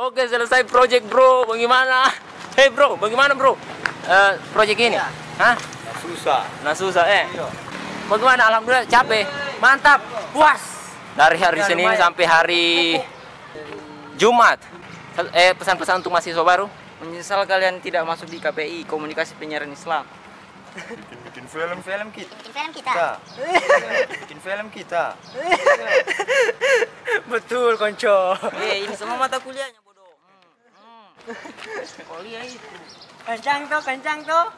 Oke, selesai project bro. Bagaimana? Hei bro, bagaimana bro? Eh, project ini? Hah? Susah. Nah susah eh. Bagaimana? Alhamdulillah capek. Mantap. Puas. Dari hari Senin sampai hari Jumat. Eh pesan-pesan untuk mahasiswa baru? Menyesal kalian tidak masuk di KPI, Komunikasi Penyiaran Islam. Bikin, bikin film-film kita. Bikin film kita. Bikin film kita. Betul, konco. Eh, ini semua mata kuliahnya 哎呀！紧张都，紧张都。